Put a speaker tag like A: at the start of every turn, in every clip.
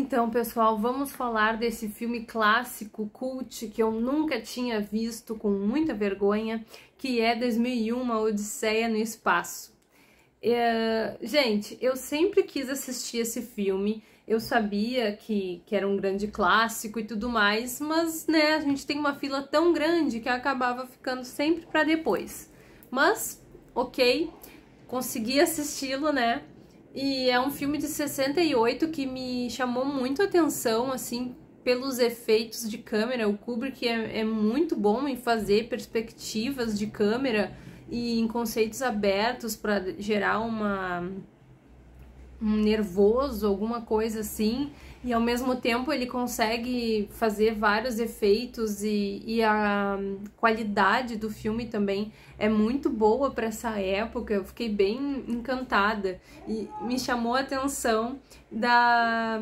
A: Então, pessoal, vamos falar desse filme clássico, cult, que eu nunca tinha visto com muita vergonha, que é 2001, Uma Odisseia no Espaço. É... Gente, eu sempre quis assistir esse filme, eu sabia que, que era um grande clássico e tudo mais, mas, né, a gente tem uma fila tão grande que acabava ficando sempre para depois. Mas, ok, consegui assisti-lo, né? E é um filme de 68 que me chamou muito a atenção, assim, pelos efeitos de câmera. O Kubrick é, é muito bom em fazer perspectivas de câmera e em conceitos abertos para gerar uma um nervoso, alguma coisa assim, e ao mesmo tempo ele consegue fazer vários efeitos e, e a qualidade do filme também é muito boa para essa época. Eu fiquei bem encantada e me chamou a atenção da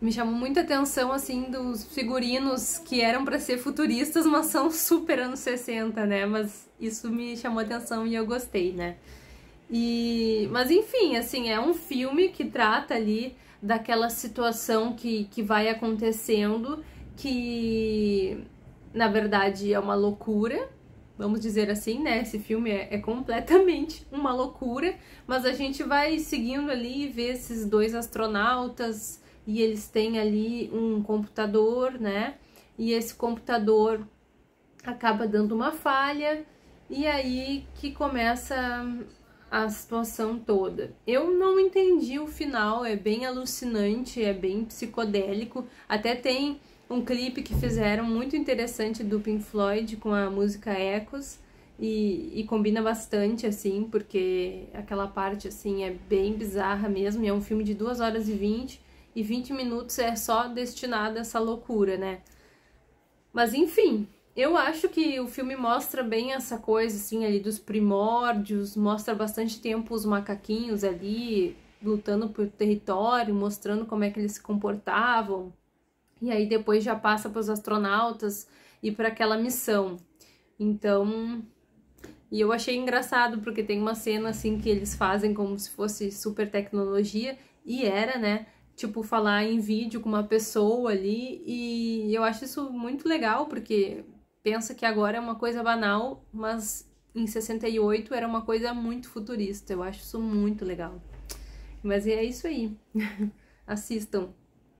A: me chamou muita atenção assim dos figurinos que eram para ser futuristas, mas são super anos 60, né? Mas isso me chamou atenção e eu gostei, né? E, mas enfim, assim, é um filme que trata ali daquela situação que, que vai acontecendo, que na verdade é uma loucura, vamos dizer assim, né? Esse filme é, é, completamente uma loucura, mas a gente vai seguindo ali e vê esses dois astronautas e eles têm ali um computador, né? E esse computador acaba dando uma falha e aí que começa a situação toda. Eu não entendi o final, é bem alucinante, é bem psicodélico. Até tem um clipe que fizeram muito interessante do Pink Floyd com a música Echoes e, e combina bastante, assim, porque aquela parte, assim, é bem bizarra mesmo. É um filme de 2 horas e 20 e 20 minutos é só destinado a essa loucura, né? Mas enfim, eu acho que o filme mostra bem essa coisa, assim, ali dos primórdios, mostra bastante tempo os macaquinhos ali lutando por território, mostrando como é que eles se comportavam. E aí depois já passa para os astronautas e para aquela missão. Então, e eu achei engraçado porque tem uma cena assim que eles fazem como se fosse super tecnologia e era, né? Tipo, falar em vídeo com uma pessoa ali, e eu acho isso muito legal, porque pensa que agora é uma coisa banal, mas em 68 era uma coisa muito futurista. Eu acho isso muito legal. Mas é isso aí. Assistam.